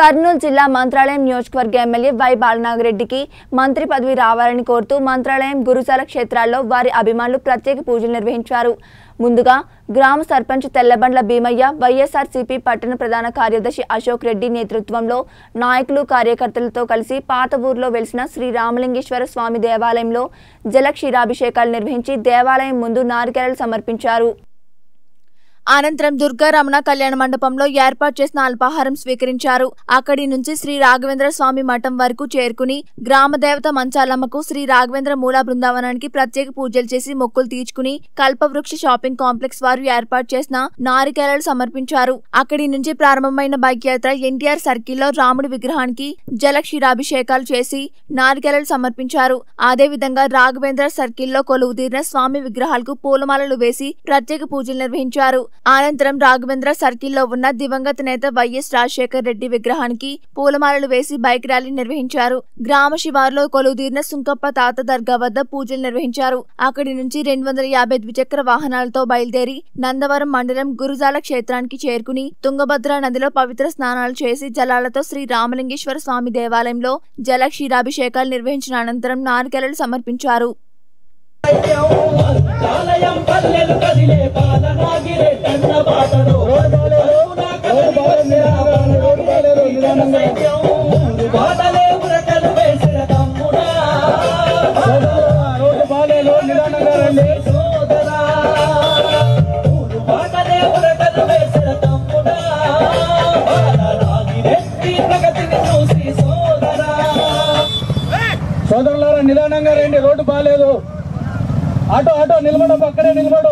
కర్నూలు జిల్లా మంత్రాలయం నియోజకవర్గ MLA Y బాలనాగరెడ్డికి మంత్రి పదవి రావాలని కోరుతూ మంత్రాలయం గురుశాల క్షేత్రాల్లో వారి అభిమానులు ప్రత్యేక పూజలు నిర్వహించారు. ముందుగా గ్రామ సర్పంచ్ తెల్లబండ్ల భీమయ్య వైఎస్ఆర్సీపీ పట్టణ ప్రధాన కార్యదర్శి అశోక్ రెడ్డి నేతృత్వంలో నాయకులు కార్యకర్తలతో కలిసి పాత ఊర్లో వెలిసిన శ్రీ రామలింగేశ్వర స్వామి దేవాలయంలో జల క్షీరాభిషేకాలు నిర్వహించి దేవాలయం ముందు నారికేళలు సమర్పించారు. అనంతరం దుర్గారమణ కళ్యాణ మండపంలో ఏర్పాటు చేసిన అల్పాహారం స్వీకరించారు. అక్కడి నుంచి శ్రీ రాఘవేంద్ర స్వామి మఠం వరకు చేరుకుని గ్రామదేవత మంచాలమ్మకు శ్రీ రాఘవేంద్ర మూల బృందావనానికి ప్రత్యేక పూజలు చేసి మొక్కులు తీర్చుకుని కల్పవృక్ష షాపింగ్ కాంప్లెక్స్ వారు ఏర్పాటు చేసిన నారికేళలు సమర్పించారు. అక్కడి నుంచి ప్రారంభమైన బైక్ యాత్ర ఎన్టీఆర్ సర్కిల్లో రాముడి విగ్రహానికి జల క్షీరాభిషేకాలు చేసి నారికేళలు సమర్పించారు. అదేవిధంగా రాఘవేంద్ర సర్కిల్లో కొలువుదీరిన స్వామి విగ్రహాలకు పూలమాలలు వేసి ప్రత్యేక పూజలు నిర్వహించారు. అనంతరం రాఘవేంద్ర సర్కిల్లో ఉన్న దివంగత నేత వైఎస్ రాజశేఖర్ రెడ్డి విగ్రహానికి పూలమాలలు వేసి బైక్ ర్యాలీ నిర్వహించారు. గ్రామ శివారులో కొలువుదీరిన సుంకప్ప తాత దర్గా వద్ద పూజలు నిర్వహించారు. అక్కడి నుంచి రెండు వందల యాభై ద్విచక్ర వాహనాలతో బయలుదేరి నందవరం మండలం గురుజాల క్షేత్రానికి చేరుకుని తుంగభద్ర నదిలో పవిత్ర స్నానాలు చేసి జలాలతో శ్రీ రామలింగేశ్వర స్వామి దేవాలయంలో జల క్షీరాభిషేకాలు నిర్వహించిన అనంతరం నారికెలలు సమర్పించారు. నిదానంగా రండి రోడ్డు బాగాలేదు ఆటో ఆటో నిలబడు అక్కడే నిలబడు.